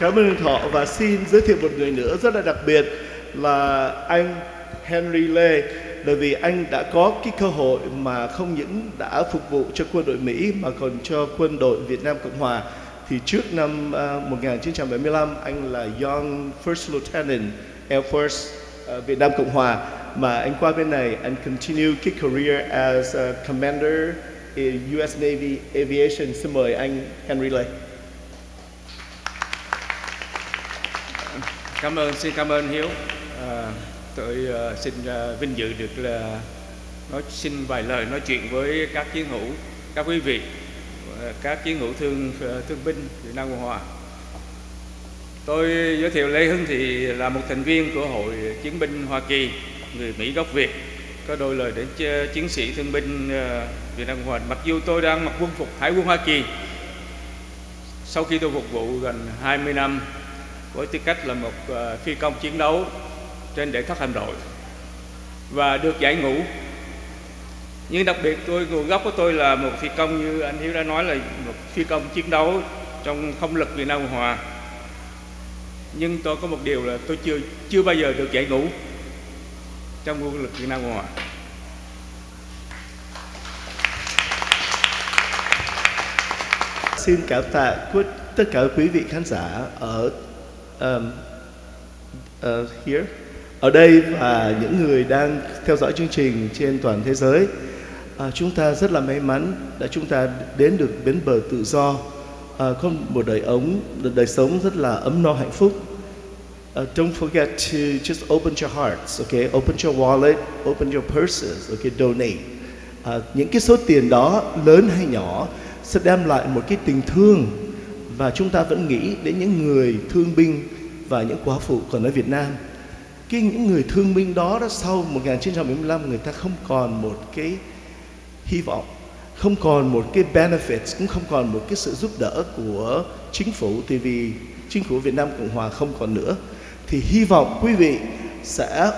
Cảm ơn Thọ và xin giới thiệu một người nữa rất là đặc biệt là anh Henry Lê bởi vì anh đã có cái cơ hội mà không những đã phục vụ cho quân đội Mỹ mà còn cho quân đội Việt Nam Cộng Hòa. Thì trước năm à, uh, 1975 anh là Young First Lieutenant Air Force uh, Việt Nam Cộng Hòa. Mà anh qua bên này anh continue cái career as a commander in US Navy Aviation. Xin mời anh Henry Lê. Cảm ơn xin cảm ơn Hiếu. À, tôi uh, xin uh, vinh dự được là nói xin vài lời nói chuyện với các chiến hữu các quý vị uh, các chiến hữu thương thương binh Việt Nam Cộng Hòa. Tôi giới thiệu Lê Hưng thì là một thành viên của hội chiến binh Hoa Kỳ người Mỹ gốc Việt. Có đôi lời đến chiến sĩ thương binh Việt Nam Cộng Hòa. Mặc dù tôi đang mặc quân phục Hải quân Hoa Kỳ sau khi tôi phục vụ gần 20 năm với tư cách là một ờ, phi công chiến đấu trên đệ thất hạm đội và được giải ngũ. Nhưng đặc biệt tôi, nguồn gốc của tôi là một phi công như anh Hiếu đã nói là một phi công chiến đấu trong không lực Việt Nam Cộng Hòa. Nhưng tôi có một điều là tôi chưa chưa bao giờ được giải ngũ trong quân lực Việt Nam Cộng Hòa. Xin cảm tạ tất cả quý vị khán giả ở um, uh, here ở đây và những người đang theo dõi chương trình trên toàn thế giới à, chúng ta rất là may mắn đã chúng ta đến được bến bờ tự do à, có một đời ống đời sống rất là ấm no hạnh phúc Uh, don't forget to just open your hearts, okay? Open your wallet, open your purses, okay? Donate. Uh, những cái số tiền đó lớn hay nhỏ sẽ đem lại một cái tình thương và chúng ta vẫn nghĩ đến những người thương binh và những quá phụ còn ở Việt Nam. Cái những người thương binh đó đó sau 1975 người ta không còn một cái hy vọng, không còn một cái benefits, cũng không còn một cái sự giúp đỡ của chính phủ, thì vì chính phủ Việt Nam Cộng Hòa không còn nữa, thì hy vọng quý vị sẽ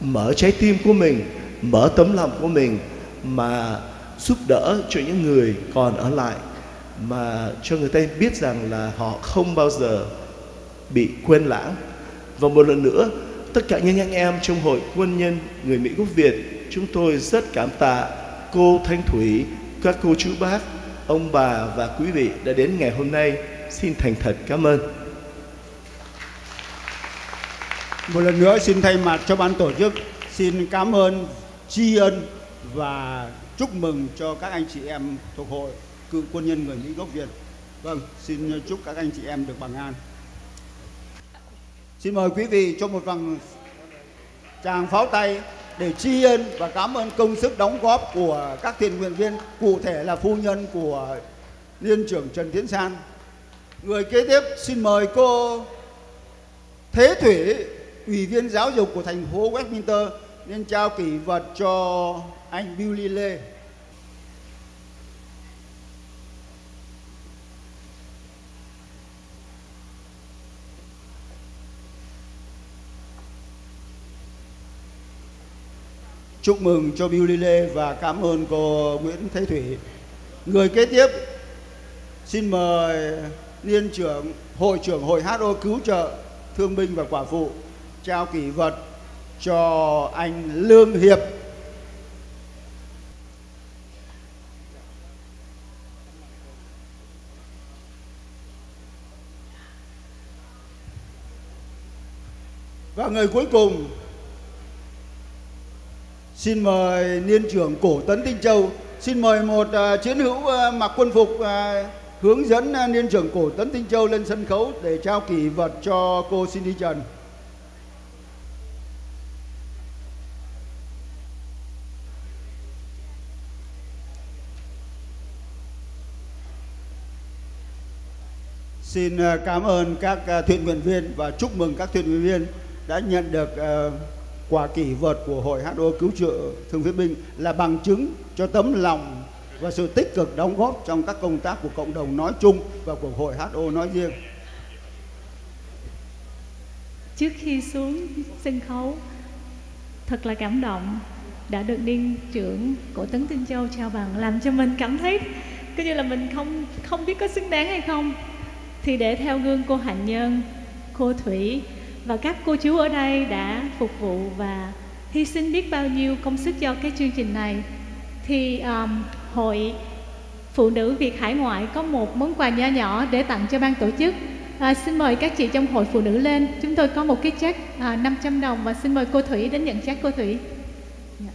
mở trái tim của mình, mở tấm lòng của mình mà giúp đỡ cho những người còn ở lại mà cho người ta biết rằng là họ không bao giờ bị quên lãng. Và một lần nữa, tất cả những anh em trong hội quân nhân người Mỹ gốc Việt, chúng tôi rất cảm tạ cô Thanh Thủy, các cô chú bác, ông bà và quý vị đã đến ngày hôm nay. Xin thành thật cảm ơn. Một lần nữa xin thay mặt cho ban tổ chức, xin cảm ơn tri ân và chúc mừng cho các anh chị em thuộc hội cựu quân nhân người Mỹ gốc Việt vâng xin chúc các anh chị em được bằng an Xin mời quý vị cho một vòng tràng pháo tay để tri ân và cảm ơn công sức đóng góp của các thiện nguyện viên, cụ thể là phu nhân của Liên trưởng Trần Tiến San. Người kế tiếp xin mời cô Thế Thủy, Ủy viên giáo dục của thành phố Westminster nên trao kỷ vật cho anh Billy Lê. Chúc mừng cho Billy Lê và cảm ơn cô Nguyễn Thế Thủy. Người kế tiếp, xin mời Liên trưởng, Hội trưởng Hội HO Cứu trợ, Thương binh và Quả phụ, trao kỷ vật cho anh Lương Hiệp. Và người cuối cùng Xin mời niên trưởng cổ tấn Tinh Châu. Xin mời một uh, chiến hữu uh, mặc quân phục uh, hướng dẫn uh, niên trưởng cổ tấn Tinh Châu lên sân khấu để trao kỷ vật cho cô Cindy Trần. Xin cảm ơn các thiện nguyện viên và chúc mừng các thiện nguyện viên đã nhận được quả kỷ vật của Hội HO Cứu trợ Thương Phế binh là bằng chứng cho tấm lòng và sự tích cực đóng góp trong các công tác của cộng đồng nói chung và của Hội HO nói riêng. Trước khi xuống sân khấu, thật là cảm động đã được điên trưởng của Tấn Tinh Châu trao bằng làm cho mình cảm thấy coi như là mình không không biết có xứng đáng hay không thì để theo gương cô Hạnh Nhân, cô Thủy và các cô chú ở đây đã phục vụ và hy sinh biết bao nhiêu công sức cho cái chương trình này. Thì um, hội phụ nữ Việt hải ngoại có một món quà nho nhỏ để tặng cho ban tổ chức. À, xin mời các chị trong hội phụ nữ lên. Chúng tôi có một cái check à, 500 đồng và xin mời cô Thủy đến nhận check cô Thủy. Dạ.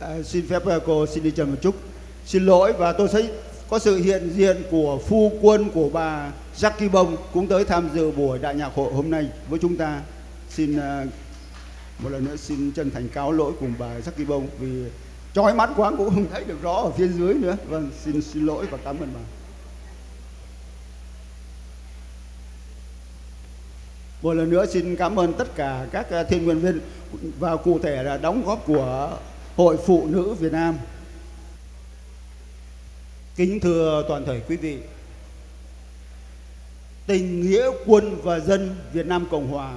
À, xin phép à, cô xin đi trần một chút. Xin lỗi và tôi thấy có sự hiện diện của phu quân của bà Jackie Bông cũng tới tham dự buổi đại nhạc hội hôm nay với chúng ta. Xin ờ, một lần nữa xin chân thành cáo lỗi cùng bà Jackie Bông vì chói mắt quá cũng không thấy được rõ ở phía dưới nữa. Vâng, xin xin lỗi và cảm ơn bà. Một lần nữa xin cảm ơn tất cả các ờ, thiên nguyện viên và cụ thể là đóng góp của Hội Phụ Nữ Việt Nam. Kính thưa toàn thể quý vị, tình nghĩa quân và dân Việt Nam Cộng Hòa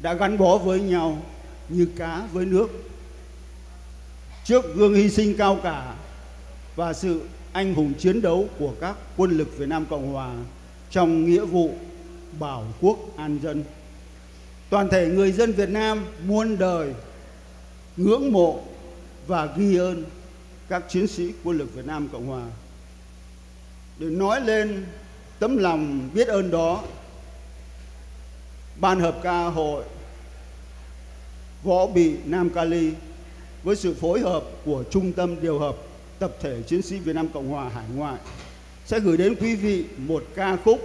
đã gắn bó với nhau như cá với nước. Trước gương hy sinh cao cả và sự anh hùng chiến đấu của các quân lực Việt Nam Cộng Hòa trong nghĩa vụ bảo quốc an dân. Toàn thể người dân Việt Nam muôn đời ngưỡng mộ và ghi ơn các chiến sĩ quân lực Việt Nam Cộng Hòa. Để nói lên tấm lòng biết ơn đó, Ban hợp ca hội Võ Bị Nam Cali với sự phối hợp của Trung tâm Điều hợp Tập thể Chiến sĩ Việt Nam Cộng Hòa Hải ngoại sẽ gửi đến quý vị một ca khúc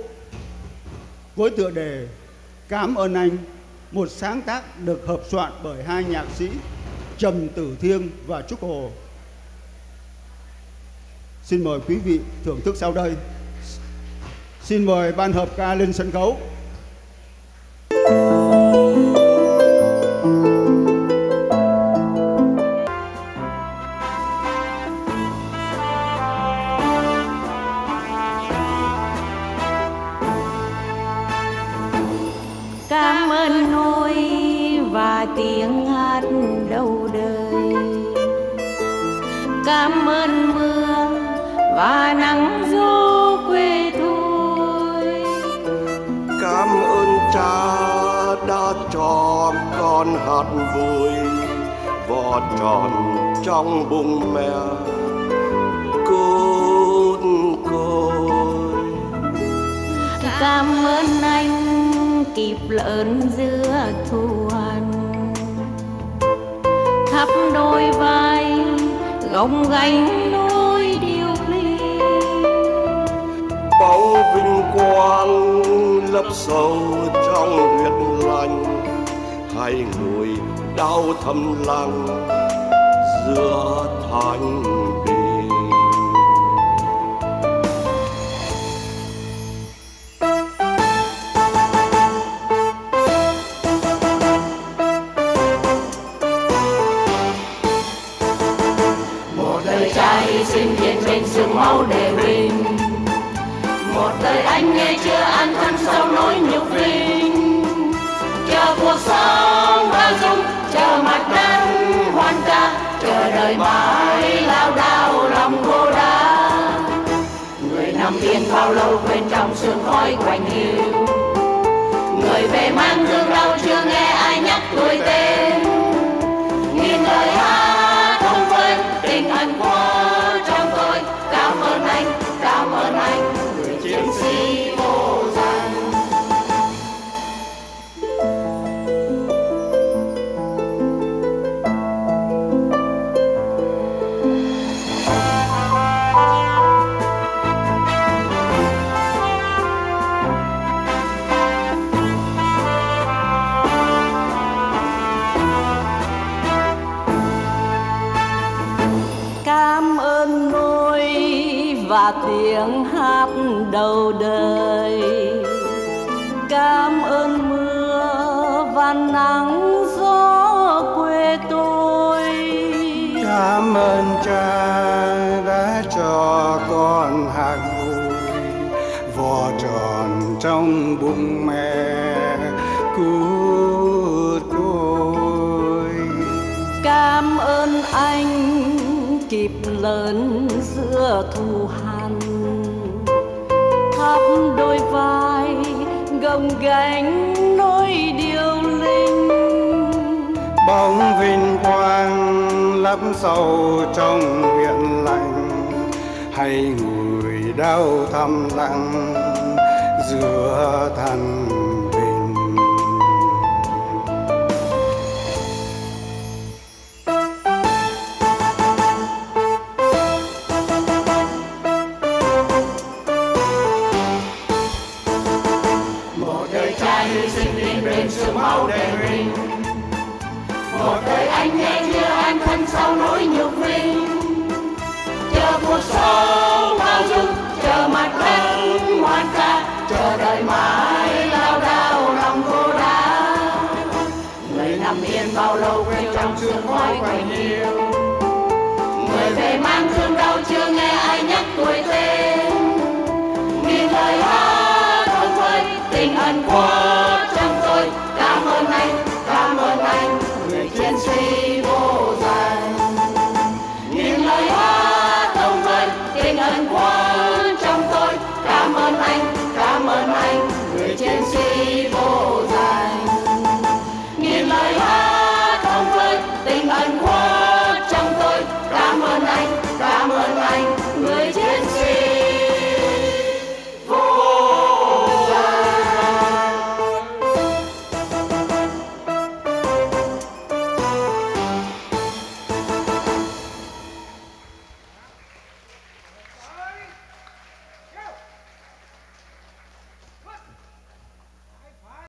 với tựa đề cám ơn anh, một sáng tác được hợp soạn bởi hai nhạc sĩ Trầm Tử Thiêng và Trúc Hồ. Xin mời quý vị thưởng thức sau đây. Xin mời ban hợp ca lên sân khấu. cảm ơn nôi và tiếng hát đầu đời cảm ơn mưa và nắng cho con hát vui. Vò tròn trong bụng mẹ cút côi. Cảm ơn anh kịp lớn giữa thu hoan thắp đôi vai gồng gánh nỗi điều ly bóng vinh quang lấp sâu trong huyết lành hai người đau thầm lặng giữa thành bình một đời cha xin hiền mình sương máu để mình một đời anh nghe chưa ăn thân sau nỗi nhục vinh sóng bao dung chờ mặt đất hoan ca, chờ đời mãi lao đao lòng cô đá người nằm yên bao lâu quên trong sương khói quạnh hiu. Người về mang thương đau chưa nghe ai nhắc tuổi tên. Đời cảm ơn mưa và nắng gió quê tôi. Cảm ơn cha đã cho con hát vui vò tròn trong bụng mẹ của tôi. cảm ơn anh kịp lớn giữa thu hàn thắp đôi vai, gồng gánh nỗi điều linh. Bóng vinh quang lấp sâu trong nguyện lạnh hay người đau thầm lặng giữa thành qua chân rồi cảm ơn anh, cảm ơn anh, người chiến sĩ vô danh. Những lời hát đồng hành tình ân quá trong tôi. Cảm ơn anh, cảm ơn anh, người chiến sĩ vô danh. Những lời hát đồng hành tình ân quá trong tôi. Cảm ơn anh, cảm ơn anh, người